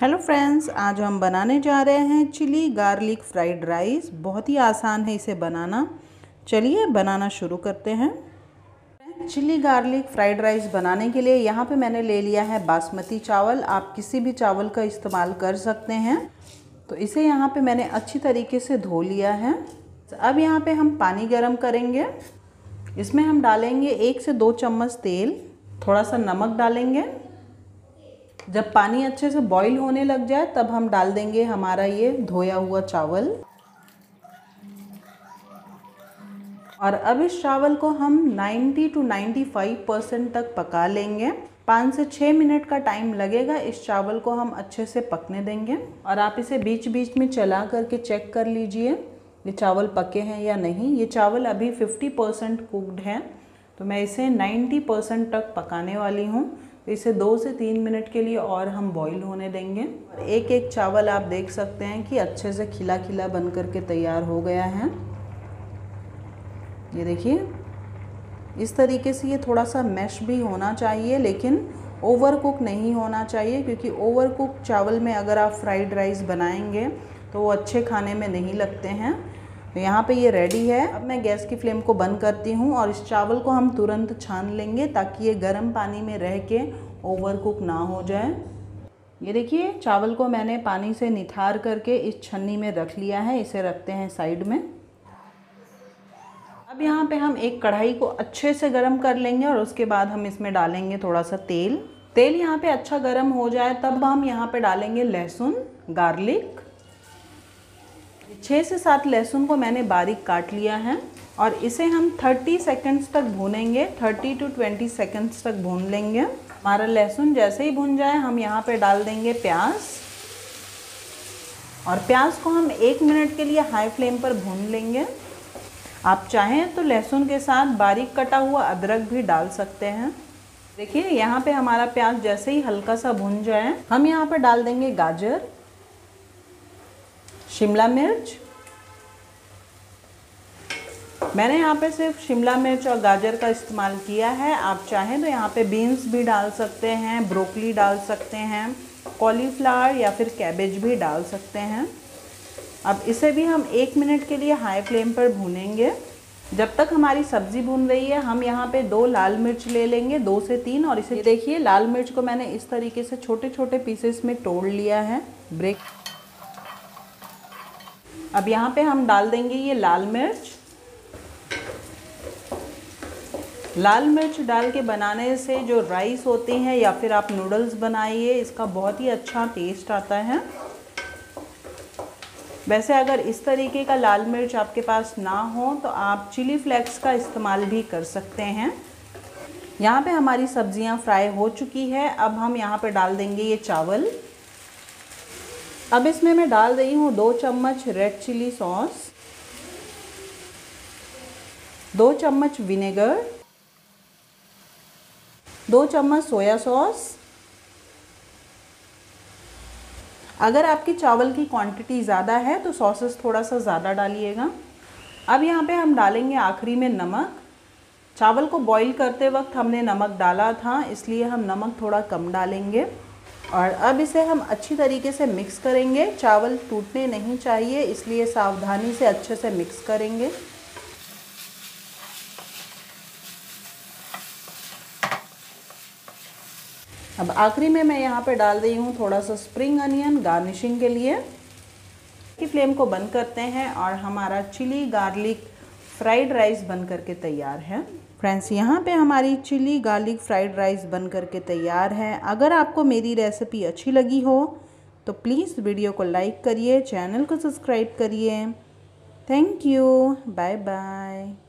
Hello friends आज हम बनाने जा रहे हैं चिली गार्लिक फ्राइड राइस बहुत ही आसान है इसे बनाना। चलिए बनाना शुरू करते हैं। चिली गार्लिक फ्राइड राइस बनाने के लिए यहाँ पे मैंने ले लिया है बासमती चावल। आप किसी भी चावल का इस्तेमाल कर सकते हैं। तो इसे यहाँ पे मैंने अच्छी तरीके से धो लिया है। अब यहाँ पे हम पानी गर्म करेंगे। इसमें हम डालेंगे एक से दो चम्मच तेल। थोड़ा सा नमक डालेंगे। जब पानी अच्छे से बॉईल होने लग जाए, तब हम डाल देंगे हमारा ये धोया हुआ चावल। और अब इस चावल को हम 90 टू 95 परसेंट तक पका लेंगे। पाँच से छः मिनट का टाइम लगेगा, इस चावल को हम अच्छे से पकने देंगे। और आप इसे बीच बीच में चला करके चेक कर लीजिए, ये चावल पके हैं या नहीं। ये चावल अभी 50 परसेंट कुकड हैं तो मैं इसे 90 परसेंट तक पकाने वाली हूँ। इसे दो से तीन मिनट के लिए और हम बॉईल होने देंगे। एक एक चावल आप देख सकते हैं कि अच्छे से खिला खिला बन करके तैयार हो गया है। ये देखिए, इस तरीके से ये थोड़ा सा मैश भी होना चाहिए, लेकिन ओवर कुक नहीं होना चाहिए, क्योंकि ओवर कुक चावल में अगर आप फ्राइड राइस बनाएँगे तो वो अच्छे खाने में नहीं लगते हैं। तो यहाँ पे ये रेडी है। अब मैं गैस की फ्लेम को बंद करती हूँ और इस चावल को हम तुरंत छान लेंगे ताकि ये गर्म पानी में रह के ओवर कुक ना हो जाए। ये देखिए, चावल को मैंने पानी से निथार करके इस छन्नी में रख लिया है। इसे रखते हैं साइड में। अब यहाँ पे हम एक कढ़ाई को अच्छे से गर्म कर लेंगे और उसके बाद हम इसमें डालेंगे थोड़ा सा तेल। तेल यहाँ पे अच्छा गर्म हो जाए, तब हम यहाँ पे डालेंगे लहसुन गार्लिक छः से सात लहसुन को मैंने बारीक काट लिया है और इसे हम 30 सेकंड्स तक भूनेंगे 30 टू 20 सेकंड्स तक भून लेंगे। हमारा लहसुन जैसे ही भुन जाए, हम यहाँ पे डाल देंगे प्याज। और प्याज को हम एक मिनट के लिए हाई फ्लेम पर भून लेंगे। आप चाहें तो लहसुन के साथ बारीक कटा हुआ अदरक भी डाल सकते हैं। देखिए, यहाँ पे हमारा प्याज जैसे ही हल्का सा भुन जाए, हम यहाँ पर डाल देंगे गाजर। शिमला मिर्च। मैंने यहाँ पे सिर्फ़ शिमला मिर्च और गाजर का इस्तेमाल किया है। आप चाहें तो यहाँ पे बीन्स भी डाल सकते हैं, ब्रोकली डाल सकते हैं, कॉलीफ्लावर या फिर कैबेज भी डाल सकते हैं। अब इसे भी हम एक मिनट के लिए हाई फ्लेम पर भूनेंगे। जब तक हमारी सब्ज़ी भून रही है, हम यहाँ पे दो लाल मिर्च ले लेंगे, दो से तीन, और इसे देखिए, लाल मिर्च को मैंने इस तरीके से छोटे छोटे पीसेस में तोड़ लिया है। ब्रेक अब यहाँ पे हम डाल देंगे ये लाल मिर्च। लाल मिर्च डाल के बनाने से जो राइस होते हैं या फिर आप नूडल्स बनाइए, इसका बहुत ही अच्छा टेस्ट आता है। वैसे अगर इस तरीके का लाल मिर्च आपके पास ना हो तो आप चिली फ्लेक्स का इस्तेमाल भी कर सकते हैं। यहाँ पे हमारी सब्ज़ियाँ फ्राई हो चुकी है। अब हम यहाँ पे डाल देंगे ये चावल। अब इसमें मैं डाल रही हूँ दो चम्मच रेड चिली सॉस दो चम्मच विनेगर दो चम्मच सोया सॉस अगर आपकी चावल की क्वांटिटी ज़्यादा है तो सॉसेस थोड़ा सा ज़्यादा डालिएगा। अब यहाँ पे हम डालेंगे आखिरी में नमक। चावल को बॉईल करते वक्त हमने नमक डाला था, इसलिए हम नमक थोड़ा कम डालेंगे। और अब इसे हम अच्छी तरीके से मिक्स करेंगे। चावल टूटने नहीं चाहिए, इसलिए सावधानी से अच्छे से मिक्स करेंगे। अब आखिरी में मैं यहाँ पे डाल रही हूँ थोड़ा सा स्प्रिंग अनियन गार्निशिंग के लिए। की फ्लेम को बंद करते हैं और हमारा चिली गार्लिक फ्राइड राइस बन करके तैयार है। फ्रेंड्स, यहाँ पे हमारी चिली गार्लिक फ्राइड राइस बन करके तैयार है। अगर आपको मेरी रेसिपी अच्छी लगी हो तो प्लीज़ वीडियो को लाइक करिए, चैनल को सब्सक्राइब करिए। Thank you, bye bye.